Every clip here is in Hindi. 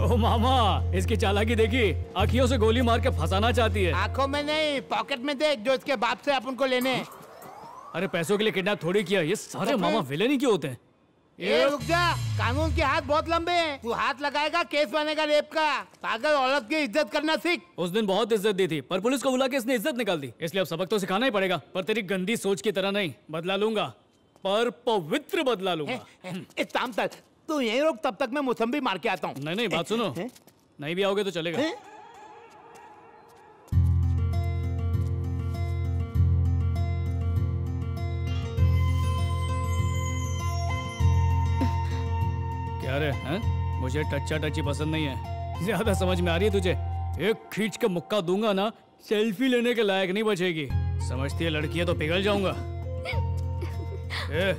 ओ मामा इसकी चालाकी देखी? आखियों से गोली मार के फंसाना चाहती है। आँखों में नहीं पॉकेट में देख जो इसके बाप से अपन को लेने। अरे पैसों के लिए किडनैप थोड़ी किया ये सारे तो मामा विलेन ही क्यों होते हैं? ये रुक जा कानून के हाथ बहुत लंबे हैं। तू हाथ लगाएगा केस बनेगा रेप का। पागल औरत की इज़्ज़त करना सीख। उस दिन बहुत इज़्ज़त दी थी पर पुलिस को बुला के इसने इज़्ज़त निकाल दी। इसलिए अब सबक तो सिखाना ही पड़ेगा पर तेरी गंदी सोच की तरह नहीं बदला लूँगा। पर पवित्र बदला लूँगा। तू यहीं रुक तब तक मैं मौसम्बी मार के आता हूँ। नहीं नहीं बात सुनो। नहीं भी आओगे तो चलेगा। क्या रे हैं? मुझे टच्चा टच्ची पसंद नहीं है। ज़्यादा समझ में आ रही है तुझे? एक खींच के मुक्का दूँगा ना सेल्फी लेने के लायक नहीं बचेगी। समझती है लड़की है तो पिघल जाऊँगा। ए,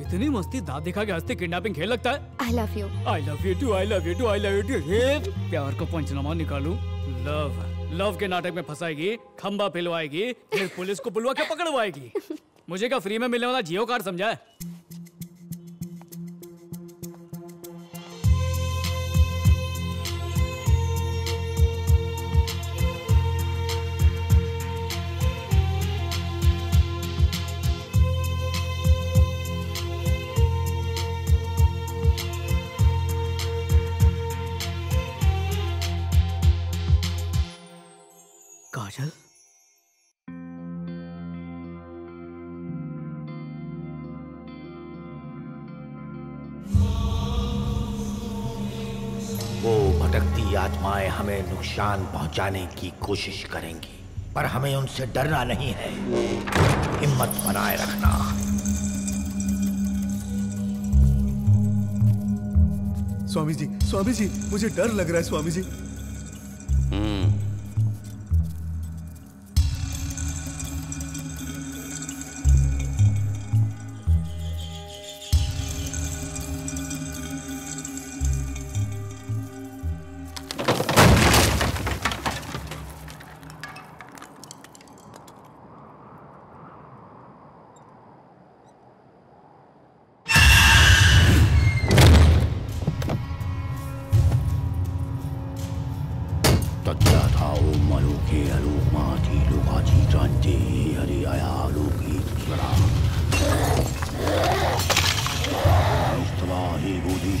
इतनी मस्ती दांत दिखा के हँसते किडनैपिंग खेल लगता है। I love you I love you too I love you too I love you too Pyaar ko Punchnama निकालू। लव लव के नाटक में फंसाएगी खंबा पिलवाएगी फिर पुलिस को बुलवा के पकड़वाएगी। मुझे क्या फ्री में मिलने वाला जियो कार्ड समझा है? भटकती आत्माएँ हमें नुकसान पहुँचाने की कोशिश करेंगी पर हमें उनसे डरना नहीं है। हिम्मत बनाए रखना। स्वामी जी स्वामी जी मुझे डर लग रहा है स्वामी जी। तद्याथाओ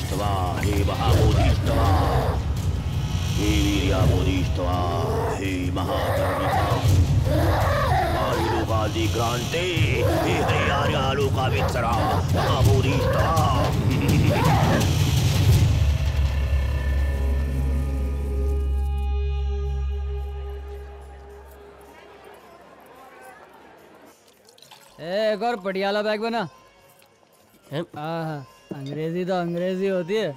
हे बोधिस्तवा हे महाबोधिस्तवा हे वीर्या बोधिस्तवा हे लोकादि क्रांति हे हरि आर्या लोका वित्सरा महाबोधिस्तवा ए, एक और पटियाला बैग बना। आहा, अंग्रेज़ी तो अंग्रेज़ी होती है।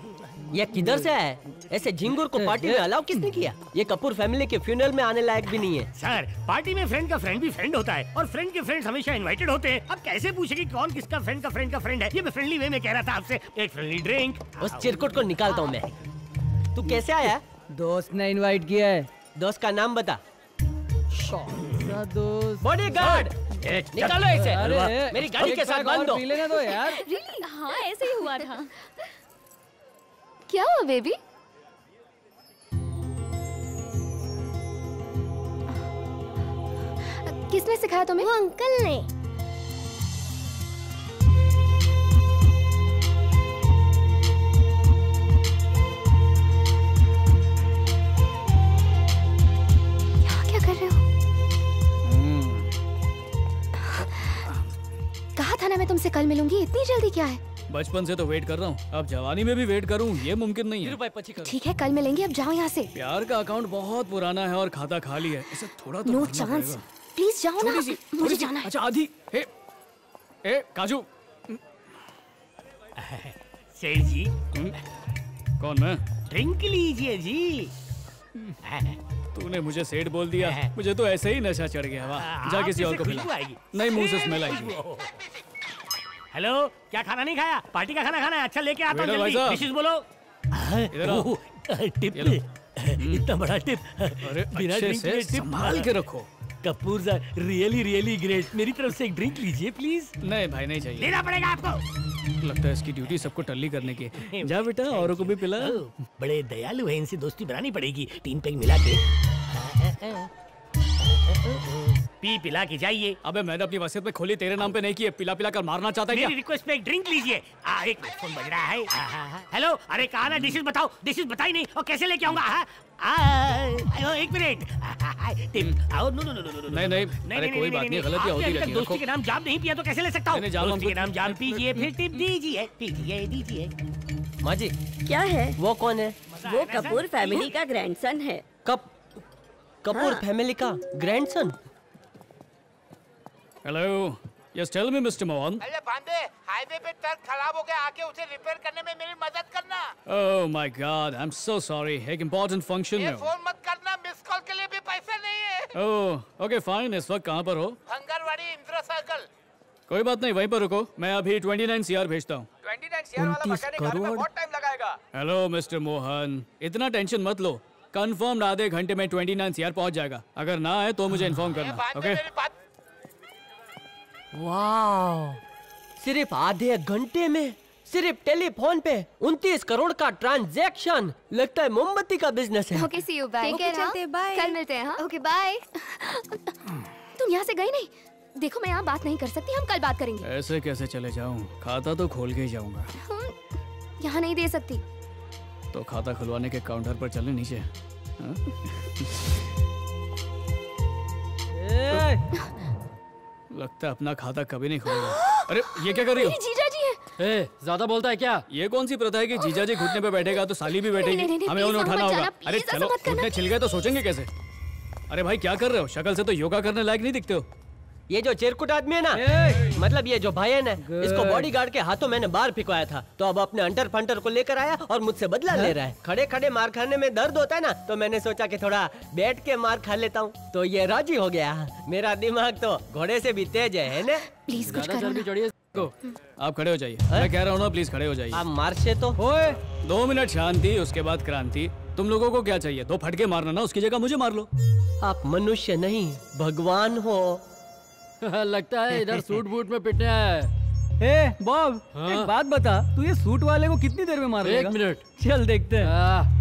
ये किधर से है? ऐसे झिंगुर को पार्टी में अलाउ किसने किया? ये कपूर फैमिली के फ्यूनरल में आने लायक भी नहीं है। सर पार्टी में फ्रेंड का फ्रेंड भी फ्रेंड होता है और फ्रेंड के फ्रेंड्स हमेशा इनवाइटेड होते हैं। अब कैसे पूछेगी कौन किसका फ्रेंड का फ्रेंड का फ्रेंड है? ये मैं फ्रेंडली वे में कह रहा था आपसे। एक फ्रेंडली ड्रिंक उस चिरकुट को निकालता हूँ मैं। तू कैसे आया? दोस्त ने इन्वाइट किया है। दोस्त का नाम बता। दोस्त। बॉडीगार्ड निकालो इसे। अरे, मेरी गाड़ी के साथ बाँध दो पी लेने दो यार। रियली हाँ ऐसे ही हुआ था। क्या हुआ बेबी किसने सिखाया तुम्हें? वो अंकल ने। तुमसे कल मिलूँगी इतनी जल्दी क्या है? बचपन से तो वेट कर रहा हूँ। अब जवानी में भी वेट करूँ ये मुमकिन नहीं है। ठीक है कल मिलेंगे अब जाओ यहाँ से। प्यार का अकाउंट बहुत पुराना है और खाता खाली है। इसे थोड़ा तो नो चांस प्लीज़ जाओ ना मुझे जाना है। अच्छा आधी ए ए काजू। सेठ जी। कौन मैं? ड्रिंक लीजिए जी। तूने मुझे सेठ बोल दिया। मुझे तो ऐसे ही नशा चढ़ गया। वाह जा किसी और को पिला। नहीं मुँह से स्मेल आएगी। हेलो क्या खाना नहीं खाया? पार्टी का खाना खाना है? अच्छा लेके आता हूँ जल्दी। बोलो। टिप। इतना बड़ा टिप। बिना ड्रिंक के टिप। संभाल के रखो। Kapoor sir really really great मेरी तरफ़ से एक ड्रिंक लीजिए प्लीज़ नहीं भाई नहीं चाहिए। लेना पड़ेगा आपको। लगता है इसकी ड्यूटी सबको टल्ली करने की। है। जा बेटा औरों को भी पिला। बड़े दयालु है इनसे दोस्ती बनानी पड़ेगी। तीन पेग मिला के। पी पिला के जाइए। अबे मैंने अपनी वसीयत में खोली तेरे नाम पे नहीं की है पिला पिला कर मारना चाहता है मेरी रिक्वेस्ट पे एक ड्रिंक लीजिए। आ, एक मिनट फ़ोन बज रहा है। आ, हेलो अरे कहा ना डिशेस बताओ। डिशेस बताई नहीं। और कैसे लेके आऊँगा? हाँ? एक मिनट। आओ। No no no no no नहीं, नहीं, अरे कोई बात नहीं, गलतियाँ होती रहती हैं, दोस्ती के नाम जाम नहीं पिया तो कैसे ले सकता हूँ? नहीं, नहीं, जाम दोस्ती के नाम जाम पीजिए फिर टिप दीजिए पीजिए दीजिए। माँ जी क्या है? वो कौन है? वो कपूर फैमिली का ग्रैंडसन है। कप कपूर हाँ। फैमिली का grandson hello yes tell me mister Mohan अरे बांधे हाईवे पे ट्रक खराब हो गया आके उसे रिपेयर करने में मेरी मदद करना। ओह my god I am so sorry एक इम्पोर्टेंट फ़ंक्शन ये में हूँ फ़ोन मत करना मिस कॉल के लिए भी पैसे नहीं है। ओह ओके फाइन इस वक्त कहाँ पर हो? भंगरवाड़ी इंदिरा सर्कल कोई बात नहीं वहीं पर रुको। मैं अभी 29 सीआर भेजता हूँ। उनतीस करोड़। हेलो मिस्टर मोहन इतना टेंशन मत लो। कंफर्म आधे घंटे में 29 सीआर पहुँच जाएगा। अगर ना आए तो मुझे इन्फॉर्म करना ओके वाह सिर्फ़ आधे घंटे में सिर्फ़ टेलीफोन पे उनतीस करोड़ का ट्रांजैक्शन लगता है मोमबत्ती का बिज़नेस है। Okay see you bye Okay, चलते, bye. कल मिलते हैं हाँ? ओके बाय तुम यहाँ से गई नहीं? देखो मैं यहाँ बात नहीं कर सकती हम कल बात करेंगे। ऐसे कैसे चले जाऊँ? खाता तो खोल के ही जाऊँगा। यहाँ नहीं दे सकती। तो खाता खुलवाने के काउंटर पर चले नीचे? लगता है अपना खाता कभी नहीं खुलेगा। अरे ये क्या कर रही हो? जीजा जी है। ए, ज़्यादा बोलता है क्या? ये कौन सी प्रथा है कि जीजा जी घुटने पे बैठेगा तो साली भी नहीं, नहीं, बैठेगी हमें उन्हें उठाना होगा। अरे चलो घुटने छिल गए तो सोचेंगे कैसे? अरे भाई क्या कर रहे हो? शक्ल से तो योगा करने लायक नहीं दिखते हो। ये जो चिरकुट आदमी है ना मतलब ये जो भाई है ना इसको. बॉडीगार्ड के हाथों मैंने बाहर फिकवाया था। तो अब अपने अंटर फंटर को लेकर आया और मुझसे बदला ले रहा है। खड़े खड़े मार खाने में दर्द होता है ना तो मैंने सोचा कि थोड़ा बैठ के मार खा लेता हूँ। तो ये राज़ी हो गया। मेरा दिमाग तो घोड़े से भी तेज है, है ना? प्लीज़ कुछ करो को आप खड़े हो जाइए। मैं कह रहा हूँ ना प्लीज़ खड़े हो जाइए। आप मार से तो। ओए दो मिनट शांति उसके बाद क्रांति। तुम लोगों को क्या चाहिए? दो फटके मारना ना उसकी जगह मुझे मार लो। आप मनुष्य नहीं भगवान हो। लगता है इधर सूट बूट में पिटने आया है। ए बॉब एक बात बता तू ये सूट वाले को कितनी देर में मार एक मिनट। चल देखते हैं।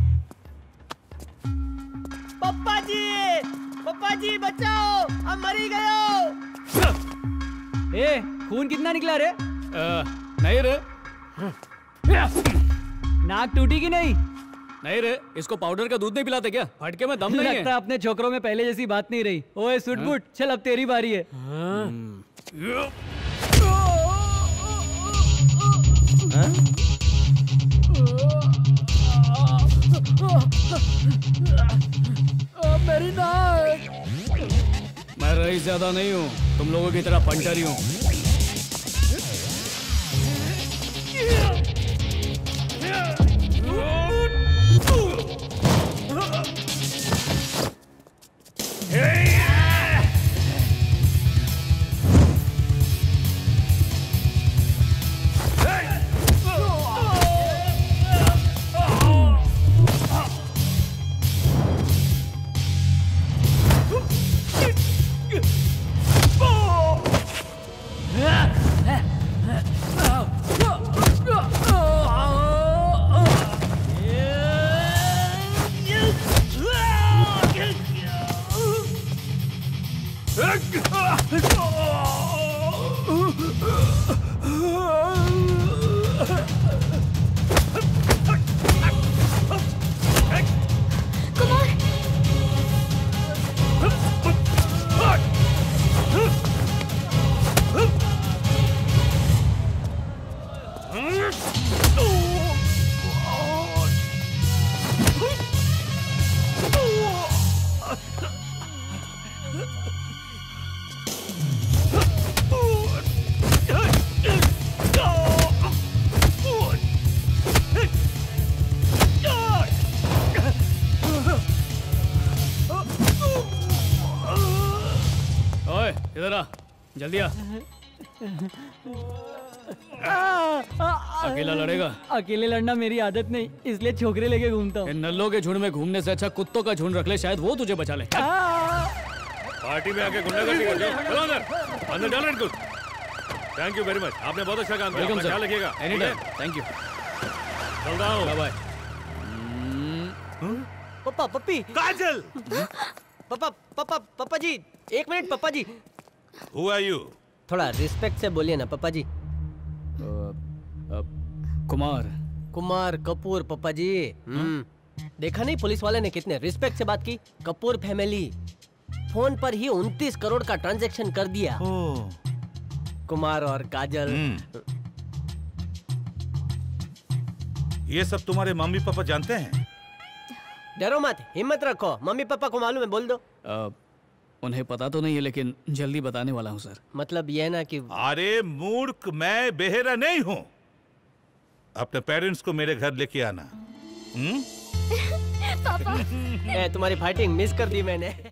पप्पा जी पप्पा जी बचाओ हम मरी गए ए खून कितना निकला रे? आ, नहीं रे। नाक टूटी कि नहीं? नहीं रे इसको पाउडर का दूध नहीं पिलाते क्या? फटके में दम नहीं लगता है है अपने छोकरों में पहले जैसी बात नहीं रही। ओए सूट बूट चल अब तेरी बारी है। मेरी नाक। मैं रईस ज़्यादा नहीं हूँ तुम लोगों की तरह पंटर ही। इधर आ जल्दी आ। अकेला लड़ेगा। अकेले लड़ना मेरी आदत नहीं इसलिए छोकरे लेके घूमता हूँ। नल्लों के झुंड में घूमने से अच्छा कुत्तों का झुंड रख ले शायद वो तुझे बचा ले। पार्टी में आके गुंडागर्दी कर चलो। अंदर। अंदर डालो इनको। थैंक यू वेरी मच आपने बहुत अच्छा काम किया वेलकम ख्याल सर रखिएगा एनी टाइम थैंक यू चलता हूँ। बाय बाय पप्पा पप्पी। काजल! पापा पापा पापा जी एक मिनट पापा जी हु आर यू थोड़ा रिस्पेक्ट से बोलिए ना पापा जी कुमार। कुमार कपूर पापा जी हम्म देखा नहीं पुलिस वाले ने कितने रिस्पेक्ट से बात की? कपूर फैमिली फ़ोन पर ही उनतीस करोड़ का ट्रांजैक्शन कर दिया। कुमार और काजल। ये सब तुम्हारे मम्मी पापा जानते हैं? डरो मत हिम्मत रखो। मम्मी पापा को मालूम है बोल दो। अ, उन्हें पता तो नहीं है लेकिन जल्दी बताने वाला हूँ सर। मतलब यह ना कि अरे मूर्ख मैं बेहरा नहीं हूँ। अपने पेरेंट्स को मेरे घर लेके आना। पापा। तुम्हारी फाइटिंग मिस कर दी मैंने।